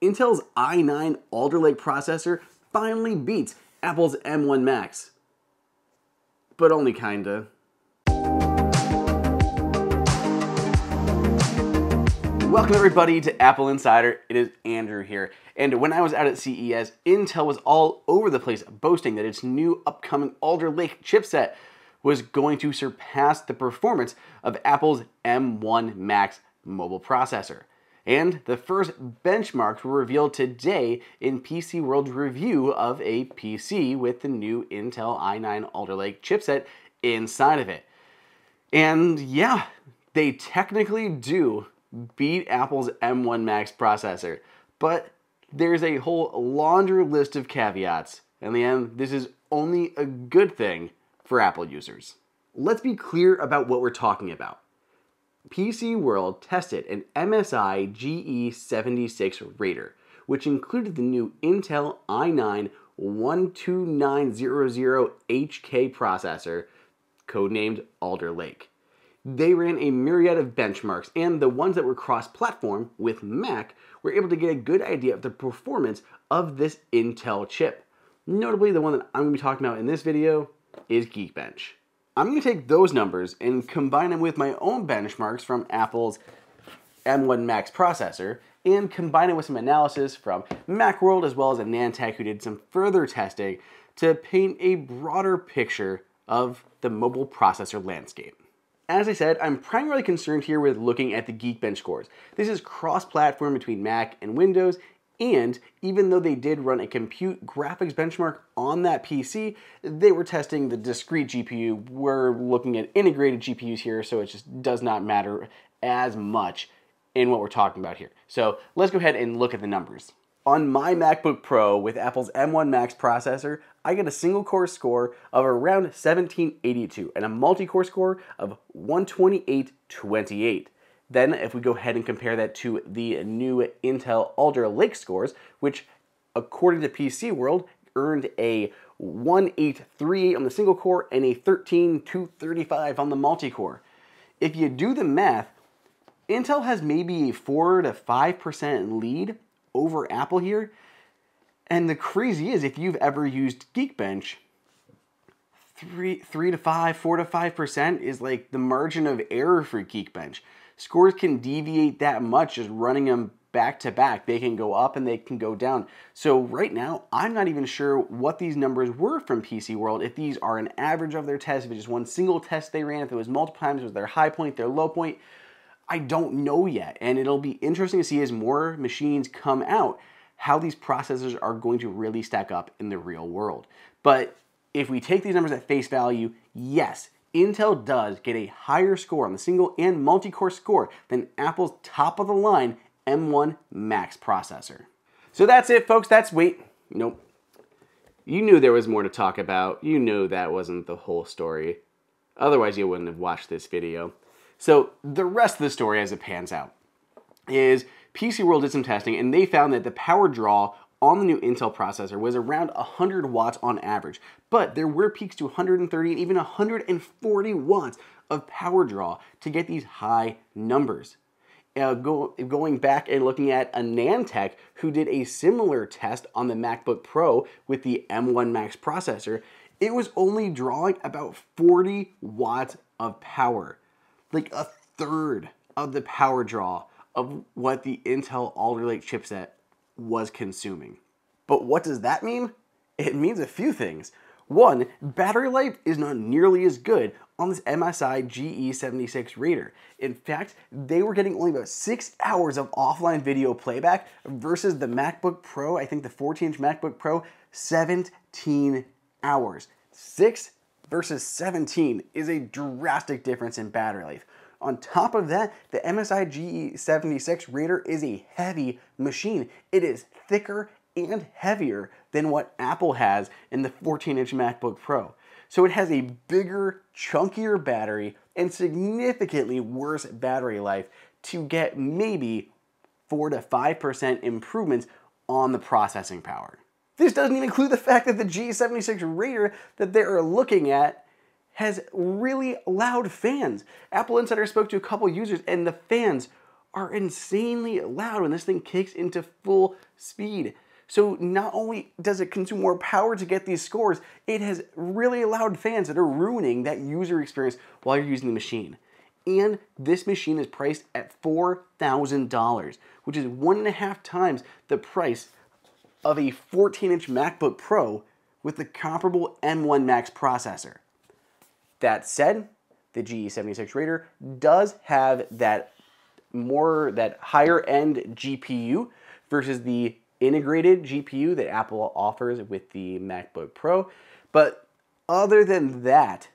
Intel's i9 Alder Lake processor finally beats Apple's M1 Max. But only kinda. Welcome everybody to Apple Insider. It is Andrew here. And when I was out at CES, Intel was all over the place boasting that its new upcoming Alder Lake chipset was going to surpass the performance of Apple's M1 Max mobile processor. And the first benchmarks were revealed today in PC World's review of a PC with the new Intel i9 Alder Lake chipset inside of it. And yeah, they technically do beat Apple's M1 Max processor, but there's a whole laundry list of caveats. In the end, this is only a good thing for Apple users. Let's be clear about what we're talking about. PC World tested an MSI GE76 Raider, which included the new Intel i9 12900HK processor, codenamed Alder Lake. They ran a myriad of benchmarks, and the ones that were cross platform with Mac were able to get a good idea of the performance of this Intel chip. Notably, the one that I'm going to be talking about in this video is Geekbench. I'm going to take those numbers and combine them with my own benchmarks from Apple's M1 Max processor and combine it with some analysis from Macworld as well as AnandTech who did some further testing to paint a broader picture of the mobile processor landscape. As I said, I'm primarily concerned here with looking at the Geekbench scores. This is cross-platform between Mac and Windows, and even though they did run a compute graphics benchmark on that PC, they were testing the discrete GPU. We're looking at integrated GPUs here, so it just does not matter as much in what we're talking about here. So let's go ahead and look at the numbers. On my MacBook Pro with Apple's M1 Max processor, I get a single core score of around 1782 and a multi-core score of 12828. Then if we go ahead and compare that to the new Intel Alder Lake scores, which according to PC World earned a 1838 on the single core and a 13235 on the multi-core. If you do the math, Intel has maybe a 4 to 5% lead over Apple here. And the crazy is, if you've ever used Geekbench, three, three to five, four to five percent is like the margin of error for Geekbench. Scores can deviate that much just running them back to back. They can go up and they can go down. So right now, I'm not even sure what these numbers were from PC World. If these are an average of their tests, if it's just one single test they ran, if it was multiple times, was their high point, their low point. I don't know yet. And it'll be interesting to see as more machines come out how these processors are going to really stack up in the real world. But if we take these numbers at face value, yes, Intel does get a higher score on the single and multi-core score than Apple's top of the line M1 Max processor. So that's it, folks. That's wait. Nope. You knew there was more to talk about. You knew that wasn't the whole story. Otherwise, you wouldn't have watched this video. So the rest of the story as it pans out is PC World did some testing and they found that the power draw on the new Intel processor was around 100 watts on average, but there were peaks to 130 and even 140 watts of power draw to get these high numbers. Uh, go, going back and looking at AnandTech who did a similar test on the MacBook Pro with the M1 Max processor, it was only drawing about 40 watts of power like a third of the power draw of what the Intel Alder Lake chipset was consuming. But what does that mean? It means a few things. One, battery life is not nearly as good on this MSI GE76 Raider. In fact, they were getting only about six hours of offline video playback versus the MacBook Pro, I think the 14 inch MacBook Pro, 17 hours. Six versus 17 is a drastic difference in battery life. On top of that, the MSI GE76 Raider is a heavy machine. It is thicker and heavier than what Apple has in the 14-inch MacBook Pro. So it has a bigger, chunkier battery and significantly worse battery life to get maybe 4 to 5% improvements on the processing power. This doesn't even include the fact that the G76 Raider that they're looking at has really loud fans. Apple Insider spoke to a couple users and the fans are insanely loud when this thing kicks into full speed. So not only does it consume more power to get these scores, it has really loud fans that are ruining that user experience while you're using the machine. And this machine is priced at $4,000, which is one and a half times the price of a 14 inch MacBook Pro with the comparable M1 Max processor. That said, the GE76 Raider does have that more, that higher end GPU versus the integrated GPU that Apple offers with the MacBook Pro. But other than that,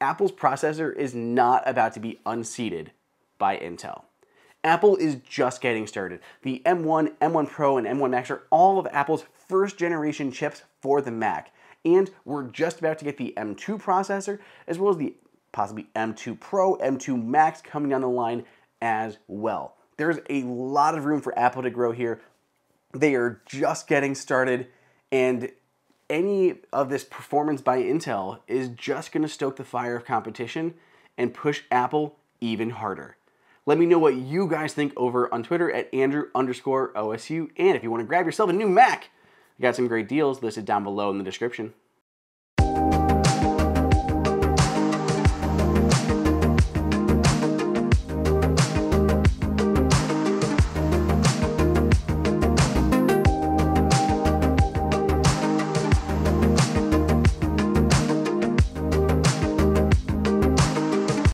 Apple's processor is not about to be unseated by Intel. Apple is just getting started. The M1, M1 Pro, and M1 Max are all of Apple's first generation chips for the Mac. And we're just about to get the M2 processor, as well as the possibly M2 Pro, M2 Max coming down the line as well. There's a lot of room for Apple to grow here. They are just getting started, and any of this performance by Intel is just going to stoke the fire of competition and push Apple even harder. Let me know what you guys think over on Twitter at Andrew underscore OSU. And if you want to grab yourself a new Mac, I got some great deals listed down below in the description.